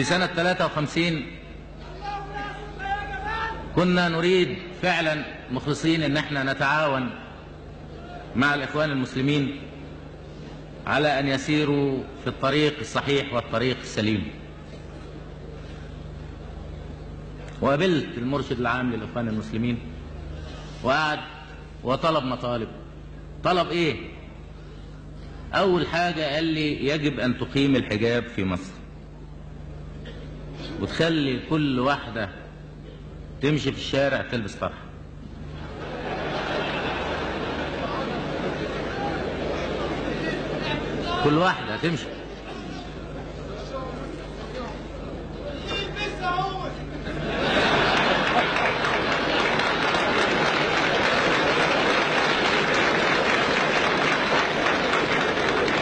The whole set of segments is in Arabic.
في سنة 53 كنا نريد فعلا مخلصين إن إحنا نتعاون مع الإخوان المسلمين على أن يسيروا في الطريق الصحيح والطريق السليم. وقابلت المرشد العام للإخوان المسلمين. وقعد وطلب مطالب. طلب إيه؟ أول حاجة قال لي يجب أن تقيم الحجاب في مصر. وتخلي كل واحدة تمشي في الشارع تلبس طرحة كل واحدة تمشي.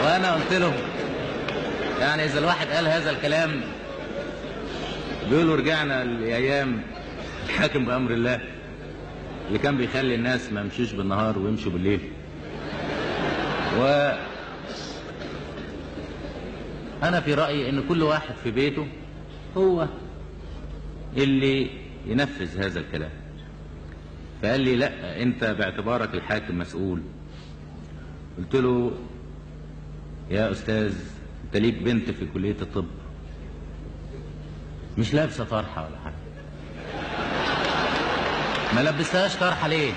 وأنا قلت له يعني إذا الواحد قال هذا الكلام بيقولوا رجعنا لأيام الحاكم بأمر الله اللي كان بيخلي الناس ما يمشوش بالنهار ويمشوا بالليل. و أنا في رأيي إن كل واحد في بيته هو اللي ينفذ هذا الكلام. فقال لي لأ أنت باعتبارك الحاكم مسؤول. قلت له يا أستاذ أنت ليك بنت في كلية الطب. مش لابسة طرحة ولا حاجة. ما لبستهاش طرحة ليه؟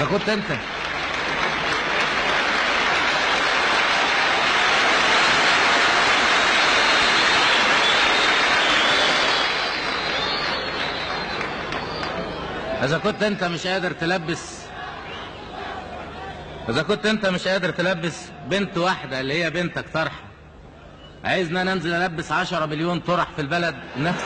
ده كنت انت. إذا كنت انت مش قادر تلبس إذا كنت انت مش قادر تلبس بنت واحدة اللي هي بنتك طرحة عايزنا ننزل ألبس عشرة مليون طرح في البلد؟ نفس